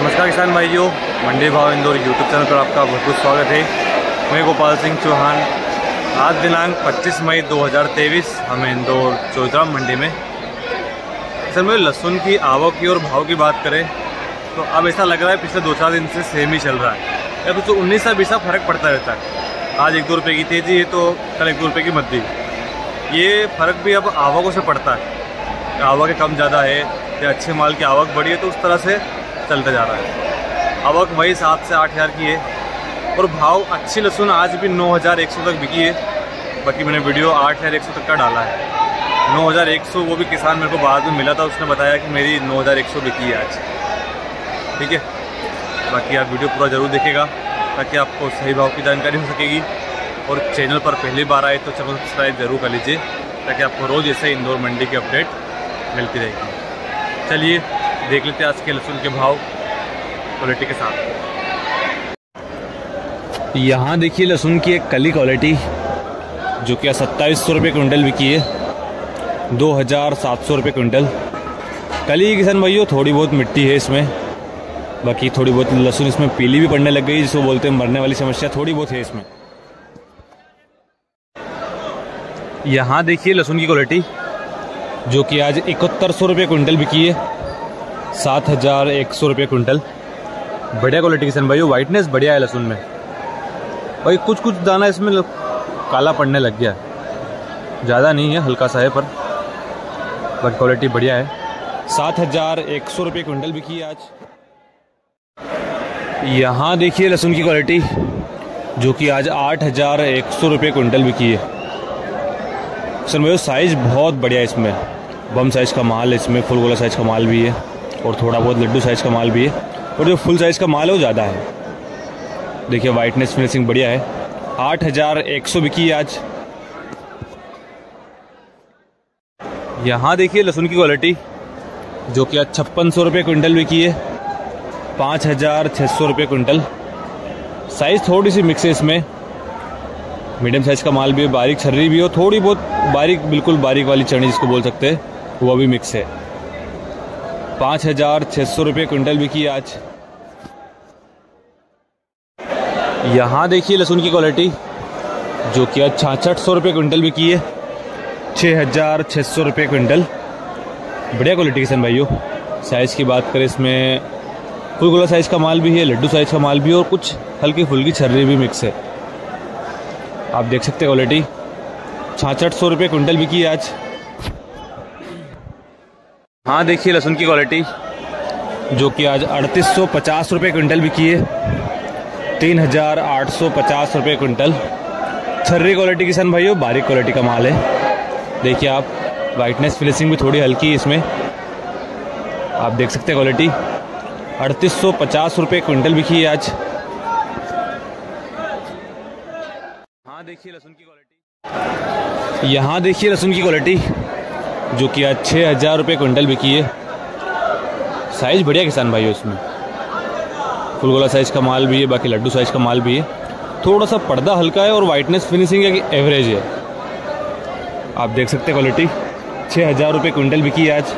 नमस्कार किसान भाइयों, मंडी भाव इंदौर यूट्यूब चैनल पर आपका बहुत बहुत स्वागत है। मैं गोपाल सिंह चौहान। आज दिनांक 25 मई 2023 हम इंदौर चौधराम मंडी में। सर मैं लहसुन की आवक की और भाव की बात करें तो अब ऐसा लग रहा है पिछले दो चार दिन से सेम ही चल रहा है। या कुछ उन्नीस सा बीस फ़र्क पड़ता रहता है। आज एक दो रुपये की तेज़ी है तो कल एक दो रुपये की मद्दी। ये फ़र्क भी अब आवकों से पड़ता है। आवक कम ज़्यादा है, या अच्छे माल की आवक बढ़ी है तो उस तरह से चलता जा रहा है। आवक वही सात से आठ हज़ार की है। और भाव अच्छी लहसुन आज भी नौ हज़ार एक सौ तक बिकी है। बाकी मैंने वीडियो आठ हज़ार एक सौ तक का डाला है। नौ हज़ार एक सौ वो भी किसान मेरे को बाद में मिला था, उसने बताया कि मेरी नौ हज़ार एक सौ बिकी है आज। ठीक है? बाकी आप वीडियो पूरा ज़रूर देखेगा, ताकि आपको सही भाव की जानकारी हो सकेगी। और चैनल पर पहली बार आए तो चैनल सब्सक्राइब ज़रूर कर लीजिए, ताकि आपको रोज़ ऐसे इंदौर मंडी की अपडेट मिलती रहेगी। चलिए देख लेते हैं आज के लहसुन के भाव क्वालिटी के साथ। यहाँ देखिए लहसुन की एक कली क्वालिटी जो कि सत्ताईस सौ रुपये कुंटल बिकी है। दो हज़ार सात सौ रुपये कुंटल कली किसान भाइयों, थोड़ी बहुत मिट्टी है इसमें। बाकी थोड़ी बहुत लहसुन इसमें पीली भी पड़ने लग गई, जिसको बोलते हैं मरने वाली समस्या थोड़ी बहुत है इसमें। यहाँ देखिए लहसुन की क्वालिटी जो कि आज इकहत्तर सौ रुपये कुंटल बिकी है। सात हज़ार एक सौ रुपये कुंटल बढ़िया क्वालिटी की सन भाई वाइटनेस बढ़िया है लहसुन में। भाई कुछ कुछ दाना इसमें काला पड़ने लग गया। ज़्यादा नहीं है, हल्का सा है पर बट क्वालिटी बढ़िया है। सात हज़ार एक सौ रुपये कुंटल बिकी है आज। यहाँ देखिए लहसुन की क्वालिटी जो कि आज आठ हज़ार एक सौ रुपये कुंटल बिकी है। सर भाई साइज़ बहुत बढ़िया है इसमें। बम साइज़ का माल है इसमें, फुल गोला साइज़ का माल भी है। और थोड़ा बहुत लड्डू साइज़ का माल भी है। और जो फुल साइज़ का माल है वो ज़्यादा है। देखिए वाइटनेस फिनिशिंग बढ़िया है। आठ हज़ार एक सौ बिकी आज। यहाँ देखिए लहसुन की क्वालिटी जो कि आज छप्पन सौ रुपये क्विंटल बिकी है। पाँच हज़ार छः सौ रुपये क्विंटल। साइज़ थोड़ी सी मिक्स है इसमें। मीडियम साइज़ का माल भी है, बारीक छर्री भी हो थोड़ी बहुत बारीक, बिल्कुल बारीक वाली चढ़ी जिसको बोल सकते हैं वह भी मिक्स है। पाँच हज़ार छः सौ रुपये क्विंटल बिकी आज। यहाँ देखिए लहसुन की क्वालिटी, जो कि आज छाछठ सौ रुपये क्विंटल बिकी है। छः हज़ार छः सौ रुपये क्विंटल। बढ़िया क्वालिटी की सन भाइयों। साइज़ की बात करें इसमें, फुल गोला साइज़ का माल भी है, लड्डू साइज़ का माल भी है, और कुछ हल्की फुल्की छर्री भी मिक्स है। आप देख सकते हैं क्वालिटी। छाछठ सौ रुपये कुंटल बिकी आज। हाँ देखिए लहसुन की क्वालिटी जो कि आज अड़तीस सौ पचास रुपये कुंटल बिकी है। तीन हज़ार आठ सौ पचास रुपये कुंटल छर्री क्वालिटी किसान भाइयों, बारीक क्वालिटी का माल है। देखिए आप वाइटनेस फिनिशिंग भी थोड़ी हल्की है इसमें। आप देख सकते हैं क्वालिटी अड़तीस सौ पचास रुपये कुंटल बिकी है आज। हाँ देखिए लहसुन की क्वालिटी यहाँ देखिए लहसुन की क्वालिटी जो कि आज छः हज़ार रुपये क्विंटल बिकी है। साइज़ बढ़िया किसान भाई है उसमें। फुल गोला साइज़ का माल भी है, बाकी लड्डू साइज़ का माल भी है। थोड़ा सा पर्दा हल्का है और वाइटनेस फिनिशिंग है कि एवरेज है। आप देख सकते हैं क्वालिटी छः हज़ार रुपये क्विंटल बिकी है आज।